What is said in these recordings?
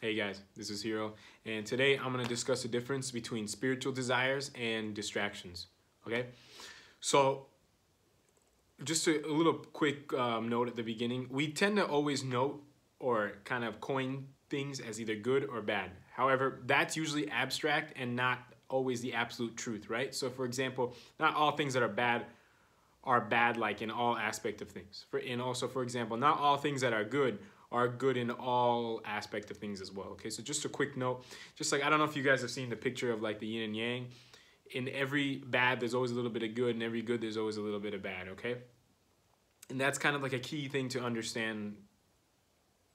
Hey guys, this is Heeral, and today I'm going to discuss the difference between spiritual desires and distractions. Okay, so just a, a little quick um, note at the beginning. We tend to always note or kind of coin things as either good or bad. However, that's usually abstract and not always the absolute truth, right? So, for example, not all things that are bad are bad like in all aspect of things. For, and also, for example, not all things that are good are good in all aspect of things as well. Okay, so just a quick note, just like I don't know if you guys have seen the picture of like the yin and yang. In every bad, there's always a little bit of good, and every good, there's always a little bit of bad. Okay, and that's kind of like a key thing to understand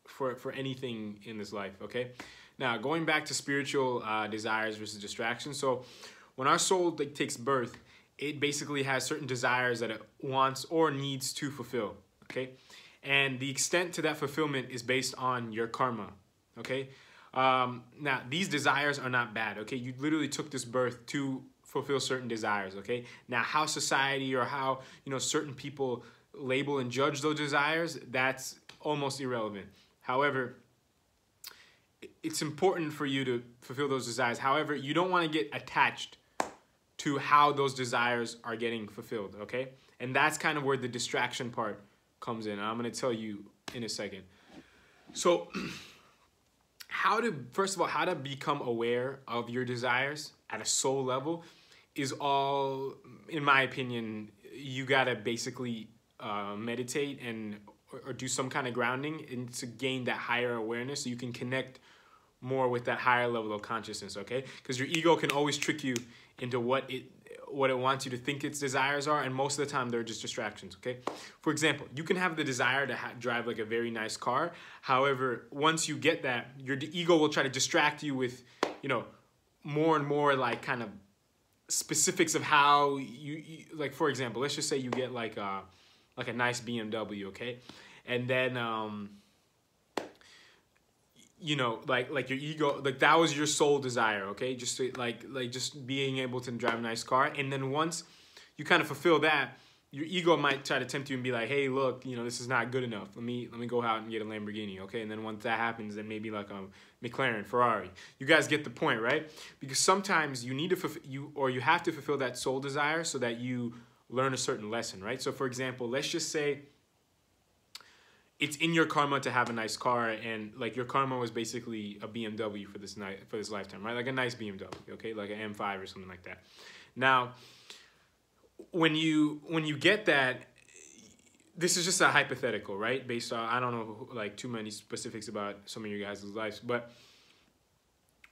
for for anything in this life. Okay, now going back to spiritual uh, desires versus distractions. So when our soul like takes birth, it basically has certain desires that it wants or needs to fulfill. Okay and the extent to that fulfillment is based on your karma okay? Um, now these desires are not bad okay? You literally took this birth to fulfill certain desires okay? Now how society or how you know certain people label and judge those desires that's almost irrelevant. However it's important for you to fulfill those desires. However you don't want to get attached to how those desires are getting fulfilled okay? And that's kind of where the distraction part comes in. I'm going to tell you in a second. So, how to, first of all, how to become aware of your desires at a soul level is all, in my opinion, you got to basically uh, meditate and or, or do some kind of grounding and to gain that higher awareness so you can connect more with that higher level of consciousness, okay? Because your ego can always trick you into what it what it wants you to think its desires are, and most of the time they're just distractions, okay? For example, you can have the desire to drive like a very nice car. However, once you get that, your ego will try to distract you with, you know, more and more like kind of specifics of how you, you like for example, let's just say you get like a like a nice BMW, okay? And then um you know like like your ego like that was your sole desire okay? Just to, like like just being able to drive a nice car. And then once you kind of fulfill that your ego might try to tempt you and be like hey look you know this is not good enough. Let me let me go out and get a lamborghini okay? And then once that happens then maybe like a mclaren ferrari. You guys get the point right? Because sometimes you need to fulfill you or you have to fulfill that soul desire so that you learn a certain lesson right? So for example let's just say it's in your karma to have a nice car and like your karma was basically a BMW for this night for this lifetime, right? Like a nice BMW, okay? Like an M5 or something like that. Now, when you when you get that this is just a hypothetical, right? Based on I don't know like too many specifics about some of your guys' lives, but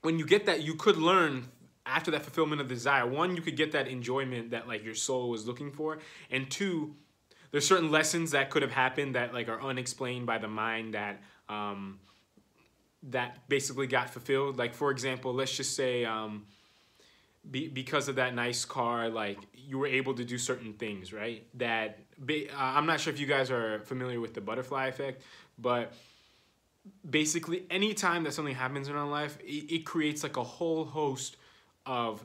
when you get that, you could learn after that fulfillment of desire. One, you could get that enjoyment that like your soul was looking for, and two, there's certain lessons that could have happened that like are unexplained by the mind that um, that basically got fulfilled. Like for example, let's just say um, be, because of that nice car, like you were able to do certain things, right? That be, uh, I'm not sure if you guys are familiar with the butterfly effect, but basically anytime that something happens in our life, it, it creates like a whole host of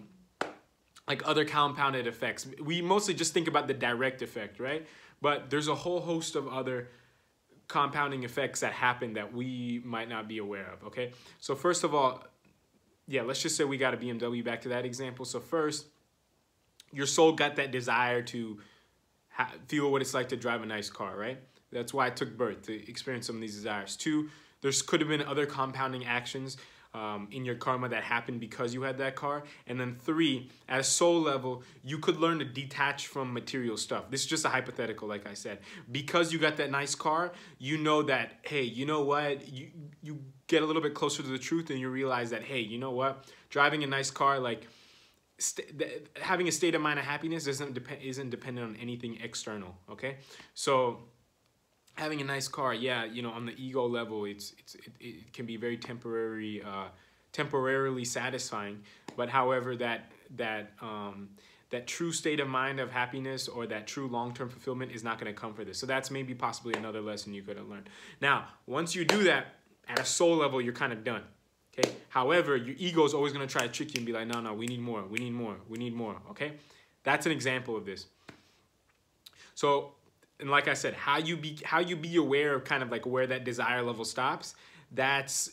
like other compounded effects. We mostly just think about the direct effect, right? But there's a whole host of other compounding effects that happen that we might not be aware of, okay? So first of all, yeah, let's just say we got a BMW, back to that example. So first, your soul got that desire to feel what it's like to drive a nice car, right? That's why it took birth, to experience some of these desires. Two, there could have been other compounding actions um, in your karma that happened because you had that car. And then three, at a soul level, you could learn to detach from material stuff. This is just a hypothetical, like I said. Because you got that nice car, you know that, hey, you know what? You, you get a little bit closer to the truth and you realize that, hey, you know what? Driving a nice car, like, having a state of mind of happiness doesn't depend isn't dependent on anything external okay so having a nice car, yeah, you know, on the ego level, it's it's it, it can be very temporary, uh, temporarily satisfying. But however, that that um, that true state of mind of happiness or that true long-term fulfillment is not going to come for this. So that's maybe possibly another lesson you could have learned. Now, once you do that at a soul level, you're kind of done. Okay. However, your ego is always going to try to trick you and be like, no, no, we need more, we need more, we need more. Okay. That's an example of this. So and like I said, how you be how you be aware of kind of like where that desire level stops. That's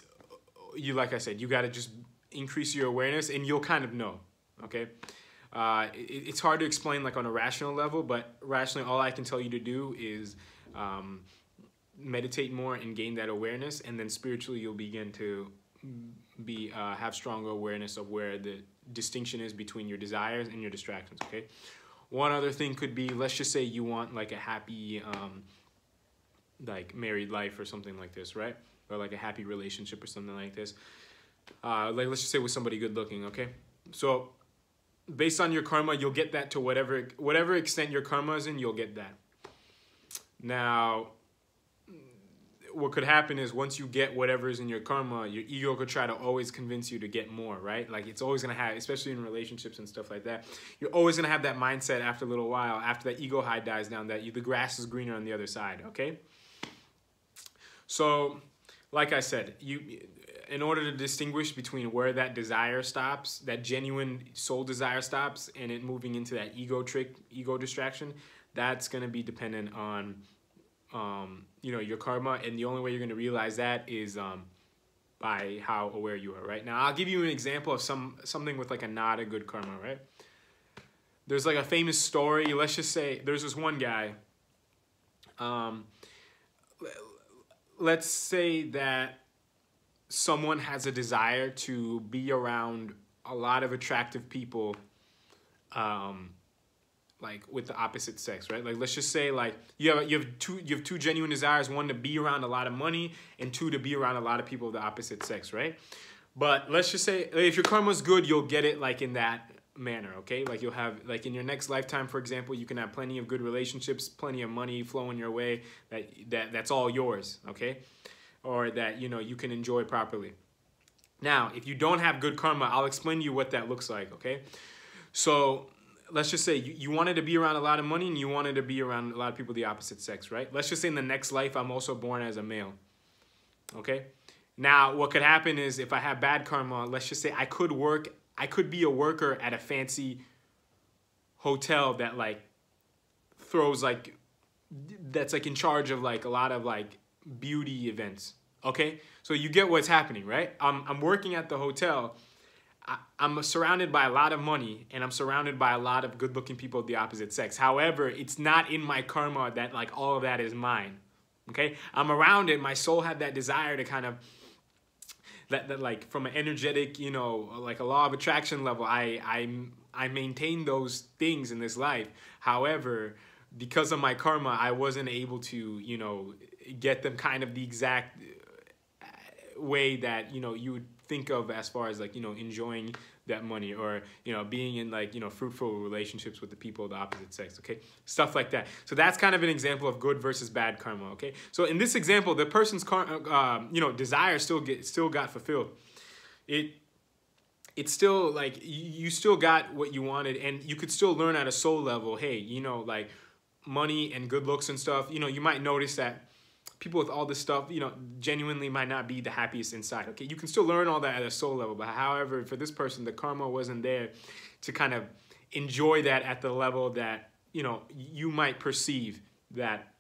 you like I said, you got to just increase your awareness, and you'll kind of know. Okay. Uh, it, it's hard to explain like on a rational level, but rationally, all I can tell you to do is um, meditate more and gain that awareness, and then spiritually, you'll begin to be uh, have stronger awareness of where the distinction is between your desires and your distractions. Okay. One other thing could be, let's just say you want like a happy, um, like married life or something like this, right? Or like a happy relationship or something like this. Uh, like let's just say with somebody good looking, okay? So based on your karma, you'll get that to whatever whatever extent your karma is in, you'll get that. Now, what could happen is once you get whatever is in your karma, your ego could try to always convince you to get more, right? Like it's always gonna have, especially in relationships and stuff like that. You're always gonna have that mindset after a little while, after that ego high dies down, that you, the grass is greener on the other side. Okay. So, like I said, you, in order to distinguish between where that desire stops, that genuine soul desire stops, and it moving into that ego trick, ego distraction, that's gonna be dependent on um, you know, your karma. And the only way you're going to realize that is um, by how aware you are, right? Now, I'll give you an example of some something with like a not a good karma, right? There's like a famous story. Let's just say there's this one guy. Um, let's say that someone has a desire to be around a lot of attractive people um, like with the opposite sex, right? Like let's just say like you have you have two you have two genuine desires, one to be around a lot of money and two to be around a lot of people of the opposite sex, right? But let's just say if your karma's good, you'll get it like in that manner, okay? Like you'll have like in your next lifetime, for example, you can have plenty of good relationships, plenty of money flowing your way that that that's all yours, okay? Or that you know you can enjoy properly. Now, if you don't have good karma, I'll explain to you what that looks like, okay? So let's just say you, you wanted to be around a lot of money and you wanted to be around a lot of people of the opposite sex, right? Let's just say in the next life, I'm also born as a male. Okay? Now, what could happen is if I have bad karma, let's just say I could work, I could be a worker at a fancy hotel that like throws like, that's like in charge of like a lot of like beauty events. Okay? So you get what's happening, right? I'm, I'm working at the hotel I, am surrounded by a lot of money and I'm surrounded by a lot of good looking people of the opposite sex. However, it's not in my karma that like all of that is mine. Okay? I'm around it. My soul had that desire to kind of that, that like from an energetic, you know, like a law of attraction level, I I I maintain those things in this life. However, because of my karma, I wasn't able to, you know, get them kind of the exact uh, way that, you know, you would think of as far as like you know enjoying that money or you know being in like you know fruitful relationships with the people of the opposite sex okay? Stuff like that. So that's kind of an example of good versus bad karma okay? So in this example the person's car uh, you know desire still get still got fulfilled. It it's still like you still got what you wanted and you could still learn at a soul level hey you know like money and good looks and stuff you know you might notice that people with all this stuff, you know, genuinely might not be the happiest inside. Okay, you can still learn all that at a soul level, but however, for this person, the karma wasn't there to kind of enjoy that at the level that you know you might perceive that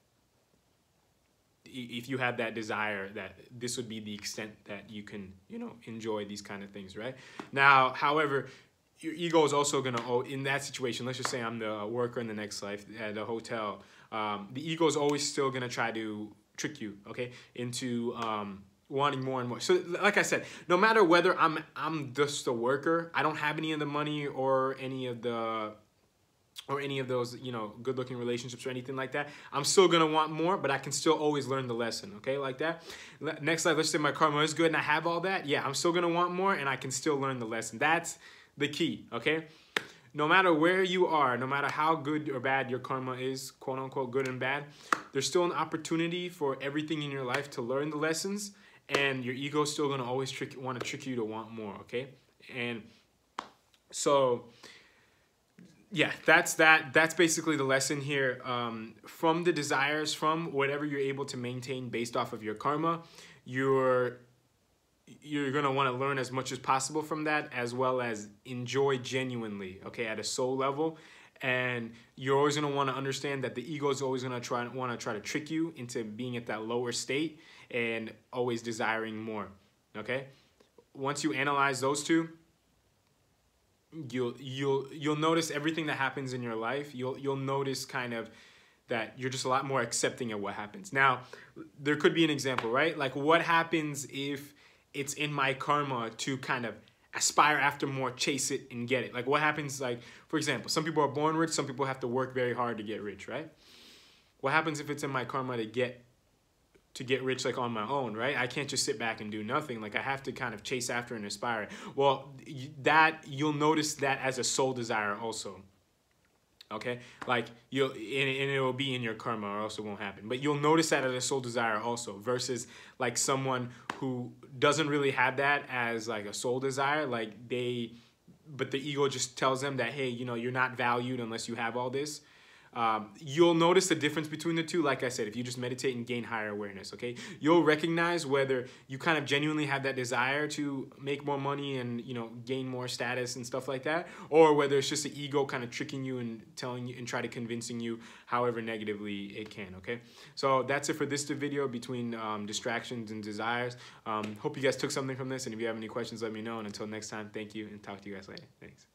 if you had that desire that this would be the extent that you can you know enjoy these kind of things right now however your ego is also going to oh in that situation let's just say i'm the worker in the next life at a hotel um, the ego is always still going to try to trick you, okay, into um, wanting more and more. So, like I said, no matter whether I'm I'm just a worker, I don't have any of the money or any of the or any of those, you know, good looking relationships or anything like that, I'm still gonna want more, but I can still always learn the lesson, okay, like that. Next life, let's say my karma is good and I have all that, yeah, I'm still gonna want more and I can still learn the lesson. That's the key, okay? No matter where you are, no matter how good or bad your karma is, quote unquote, good and bad, there's still an opportunity for everything in your life to learn the lessons, and your ego is still gonna always trick, want to trick you to want more. Okay, and so yeah, that's that. That's basically the lesson here. Um, from the desires, from whatever you're able to maintain based off of your karma, you're you're going to want to learn as much as possible from that as well as enjoy genuinely okay at a soul level and you're always going to want to understand that the ego is always going to try want to try to trick you into being at that lower state and always desiring more okay once you analyze those two, you'll you'll you'll notice everything that happens in your life. You'll you'll notice kind of that you're just a lot more accepting of what happens. Now, there could be an example, right? Like what happens if it's in my karma to kind of aspire after more, chase it and get it. Like what happens like for example, some people are born rich, some people have to work very hard to get rich, right? What happens if it's in my karma to get to get rich like on my own, right? I can't just sit back and do nothing. Like I have to kind of chase after and aspire. Well, that you'll notice that as a soul desire also. Okay, like you'll and, and it will be in your karma, or else it won't happen. But you'll notice that as a soul desire also, versus like someone who doesn't really have that as like a soul desire. Like they, but the ego just tells them that hey, you know, you're not valued unless you have all this. Um, you'll notice the difference between the two. Like I said, if you just meditate and gain higher awareness, okay, you'll recognize whether you kind of genuinely have that desire to make more money and you know gain more status and stuff like that, or whether it's just the ego kind of tricking you and telling you and try to convincing you, however negatively it can. Okay, so that's it for this video between um, distractions and desires. Um, hope you guys took something from this, and if you have any questions, let me know. And until next time, thank you, and talk to you guys later. Thanks.